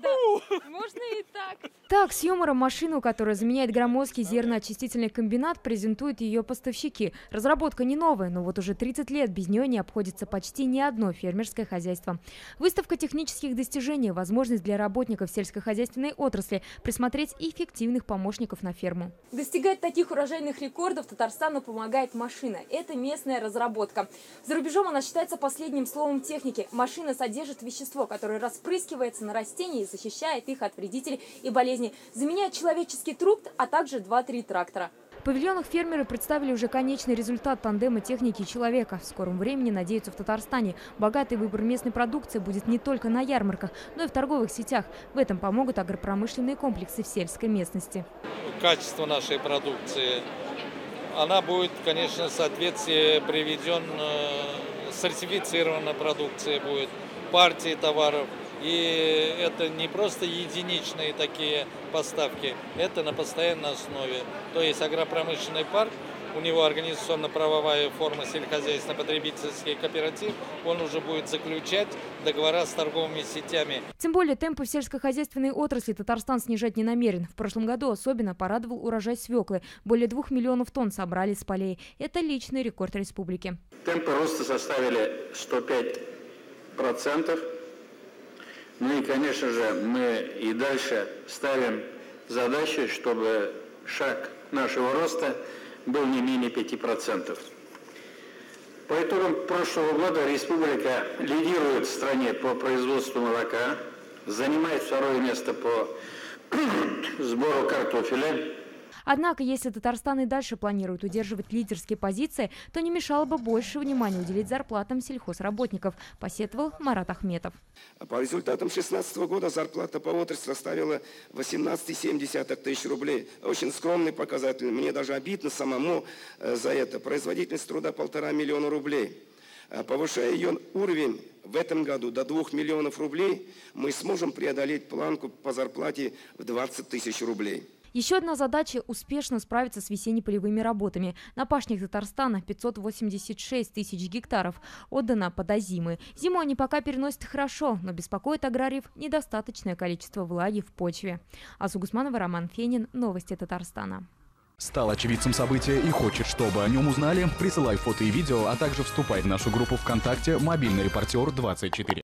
да. Можно и так. Так, с юмором машину, которая заменяет громоздкий зерноочистительный комбинат, презентуют ее поставщики. Разработка не новая, но вот уже 30 лет без нее не обходится почти ни одно фермерское хозяйство. Выставка технических достижений – возможность для работников сельскохозяйственной отрасли присмотреть эффективных помощников на ферму. Достигать таких урожайных рекордов Татарстану помогает машина. Это местная разработка. За рубежом она считается последним словом техники. Машина содержит вещество, которое распрыскивается на растения и защищает их от вредителей и болезней. Заменяет человеческий труд, а также 2-3 трактора. В павильонах фермеры представили уже конечный результат тандема техники и человека. В скором времени надеются в Татарстане. Богатый выбор местной продукции будет не только на ярмарках, но и в торговых сетях. В этом помогут агропромышленные комплексы в сельской местности. Качество нашей продукции, она будет, конечно, в соответствии приведен, э, сертифицированная продукция будет, партии товаров – и это не просто единичные такие поставки, это на постоянной основе. То есть агропромышленный парк, у него организационно-правовая форма сельскохозяйственно-потребительский кооператив, он уже будет заключать договора с торговыми сетями. Тем более темпы в сельскохозяйственной отрасли Татарстан снижать не намерен. В прошлом году особенно порадовал урожай свеклы. Более двух миллионов тонн собрали с полей. Это личный рекорд республики. Темпы роста составили 105 процентов. Ну и, конечно же, мы и дальше ставим задачу, чтобы шаг нашего роста был не менее 5%. По итогам прошлого года республика лидирует в стране по производству молока, занимает второе место по сбору картофеля, Однако, если Татарстан и дальше планирует удерживать лидерские позиции, то не мешало бы больше внимания уделить зарплатам сельхозработников, посетовал Марат Ахметов. По результатам 2016 года зарплата по отрасли составила 18,7 тысяч рублей. Очень скромный показатель. Мне даже обидно самому э, за это. Производительность труда полтора миллиона рублей. Э, повышая ее уровень в этом году до 2 миллионов рублей, мы сможем преодолеть планку по зарплате в 20 тысяч рублей. Еще одна задача – успешно справиться с весенне-полевыми работами. На пашнях Татарстана 586 тысяч гектаров отдано под озимы. Зиму они пока переносят хорошо, но беспокоит аграриев недостаточное количество влаги в почве. Асу Гусманова, Роман Фенин. Новости Татарстана. Стал очевидцем события и хочет, чтобы о нем узнали? Присылай фото и видео, а также вступай в нашу группу ВКонтакте «Мобильный репортер 24».